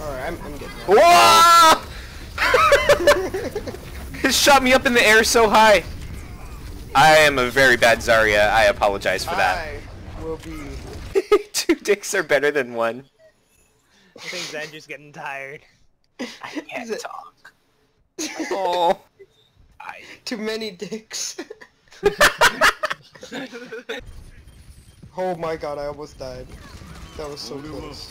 Alright, I'm, I'm getting Whoa! it shot me up in the air so high. I am a very bad Zarya. I apologize for that. I will be. Two dicks are better than one. I think Xander's getting tired. I can't it- talk. Oh. I Too many dicks. oh my god, I almost died. That was so close.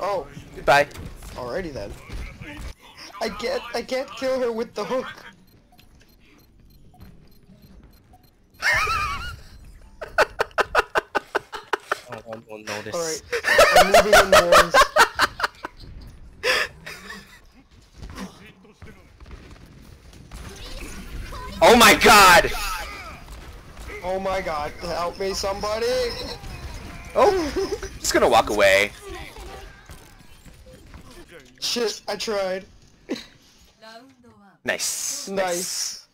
Oh, Goodbye. alrighty then. I can't, I can't kill her with the hook. Oh, I won't notice. Alright, I'm moving in walls. Oh my god! Oh my god, help me somebody! Oh, just gonna walk away. Shit, I tried. Nice. Nice.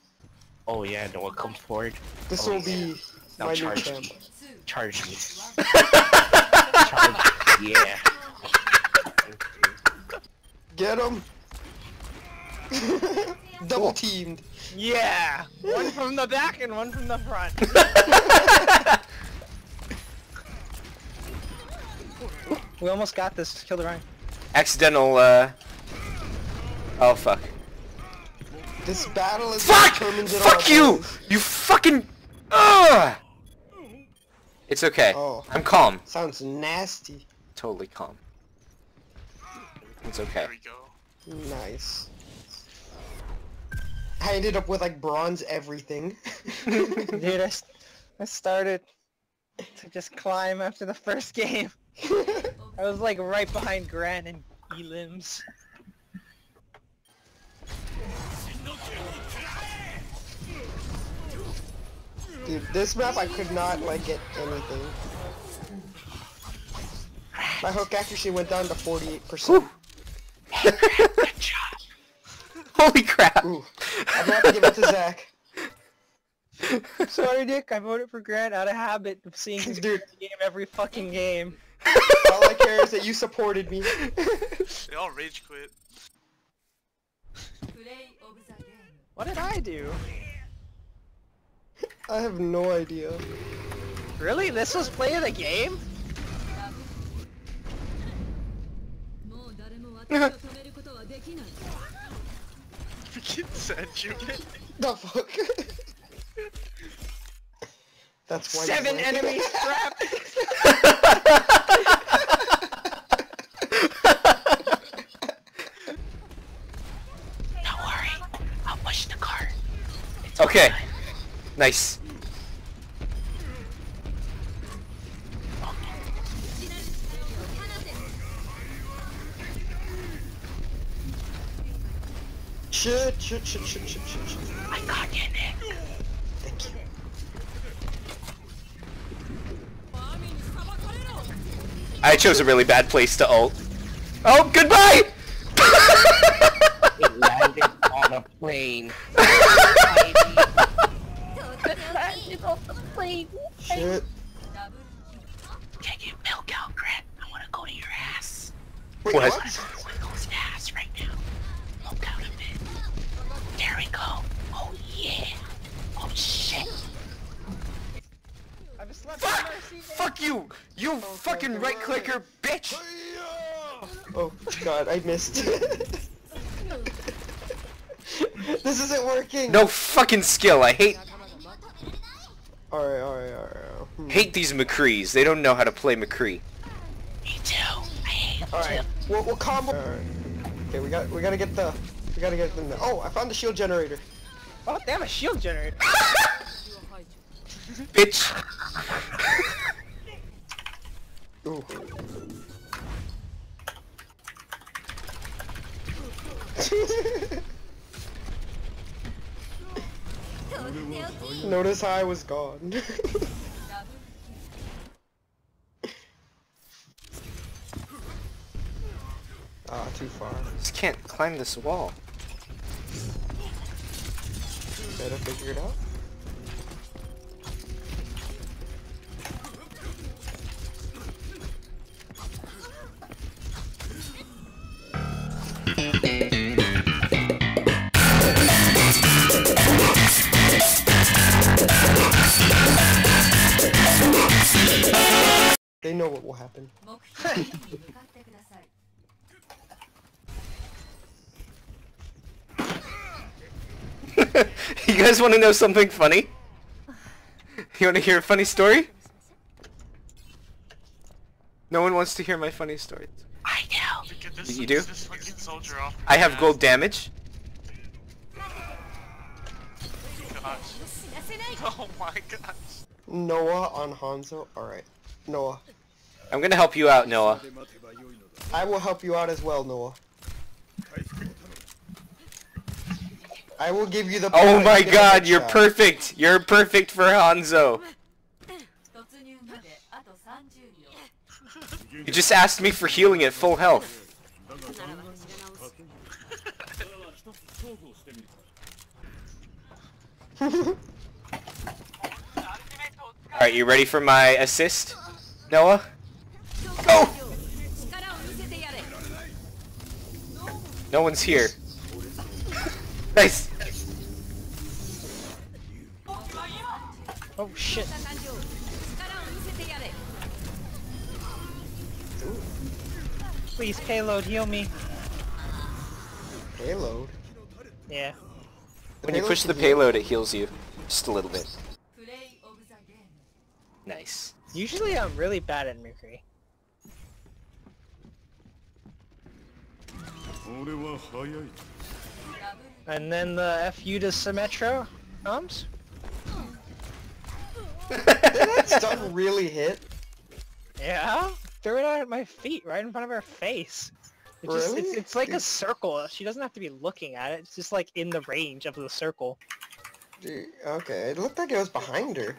Oh yeah, no one come forward. This Oh, will be Now my new charge champ. me. Charge me. Charge. Yeah. Get him! Double teamed. Yeah! One from the back and one from the front. we almost got this. Kill the Ryan. Accidental, uh... Oh, fuck. This battle is Fuck! Fuck you! hands. You fucking... Ugh! It's okay. Oh. I'm calm. Sounds nasty. Totally calm. It's okay. Nice. I ended up with like bronze everything. Dude, I started to just climb after the first game. I was like right behind Gran and Elims. Dude, this map I could not like get anything. My hook accuracy went down to 48%. Good job. Holy crap! Ooh. I'm gonna have to give it to Zach. Sorry, Dick. I voted for Grant out of habit of seeing his game every fucking game. All I care is that you supported me. They all rage quit. What did I do? I have no idea. Really? This was play of the game? Freaking said you The fuck? That's why Seven enemies trapped! Don't worry. I'll push the cart. It's Okay. Nice. Shit, shit, shit, shit, shit, shit, shit. I got you, Nick. Thank you. I chose a really bad place to ult. Oh, goodbye! It landed on a plane. Shit. Take your milk out, Grant. I wanna go to your ass. Wait, What? I wanna go to Wiggle's ass right now. Milk out a bit. There we go. Oh yeah. Oh shit. I just left Fuck! Mercy. Fuck you! You fucking right clicker bitch! Oh god, I missed. this isn't working. No fucking skill. I hate Alright, alright, alright. Hmm. hate these McCrees. They don't know how to play McCree. Me too. I hate it Alright, too. we'll, we'll combo. Alright. Okay, we got we gotta get the we gotta get them. The, oh, I found the shield generator. Oh, they have a shield generator. Bitch! Ooh. Notice how I was gone. Ah, too far. Just can't climb this wall. Better figure it out. They what will happen. you guys want to know something funny? You want to hear a funny story? No one wants to hear my funny story. I know. This, you do? I have gold damage. Gosh. Oh my gosh. Noah on Hanzo? Alright. Noah. I'm gonna help you out, Noah. I will help you out as well, Noah. I will give you the. Oh my God! You're shot. perfect. You're perfect for Hanzo. You just asked me for healing at full health. Alright, you ready for my assist, Noah? No one's here. nice! Oh shit. Please, payload, heal me. Payload? Yeah. The when you push the payload, it heals you. Just a little bit. Nice. Usually I'm really bad at Mercury. And then the FU to Symmetra comes? Did that stun really hit? Yeah? Threw it out at my feet, right in front of her face. It just, it's, Really? it's like a circle. She doesn't have to be looking at it. It's just like in the range of the circle. Dude, okay, it looked like it was behind her.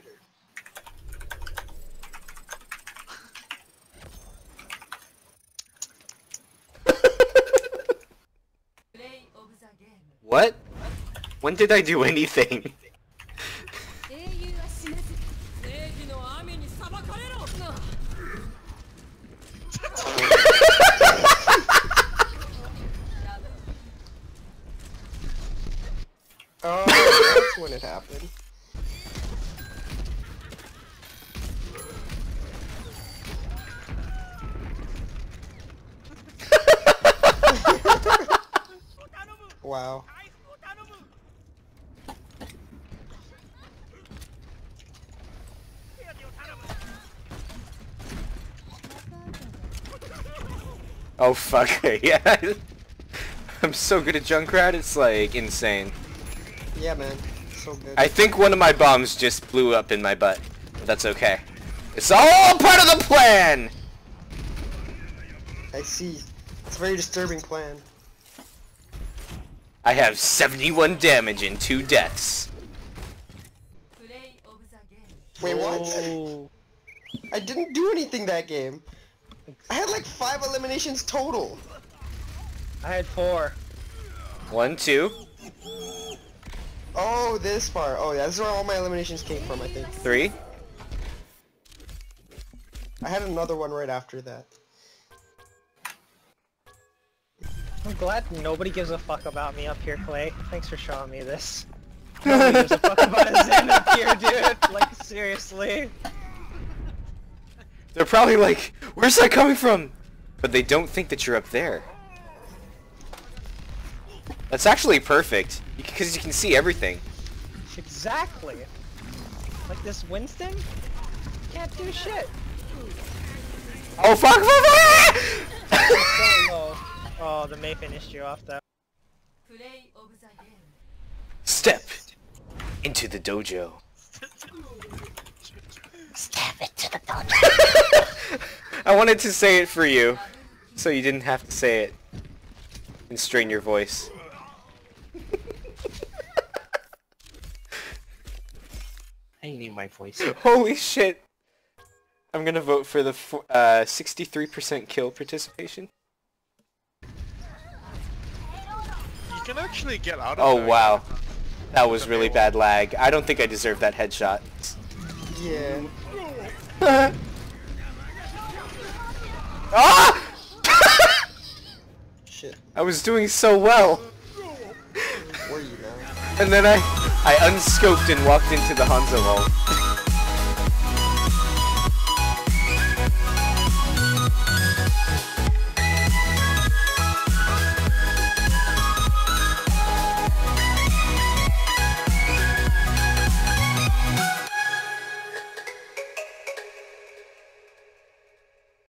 Play of the game. What? When did I do anything? oh, that's when it happened. Oh fuck, yeah. I'm so good at Junkrat, it's like insane. Yeah, man. So good. I think one of my bombs just blew up in my butt. But that's okay. It's all part of the plan! I see. It's a very disturbing plan. I have 71 damage and 2 deaths. Play of the game. Wait, what? Oh. I didn't do anything that game. I had like five eliminations total. I had four. 1, 2, Oh, this part. Oh, yeah, this is where all my eliminations came from, I think. 3. I had another one right after that. I'm glad nobody gives a fuck about me up here, Clay. Thanks for showing me this. Nobody gives a fuck about a Zen up here, dude. Like, seriously. They're probably like, where's that coming from? But they don't think that you're up there. That's actually perfect, because you can see everything. Exactly. Like this Winston? Can't do shit. Oh fuck, fuck, fuck! Oh, the Mei finished you off though. Play of the game. Step into the dojo. Step into the dojo. I wanted to say it for you, so you didn't have to say it and strain your voice. I need my voice. Holy shit! I'm gonna vote for the uh, 63% kill participation. You can actually get out of Oh there. wow. That was really bad lag. I don't think I deserve that headshot. Yeah. ah! shit. I was doing so well. Where are you now? And then I, I unscoped and walked into the Hanzo wall.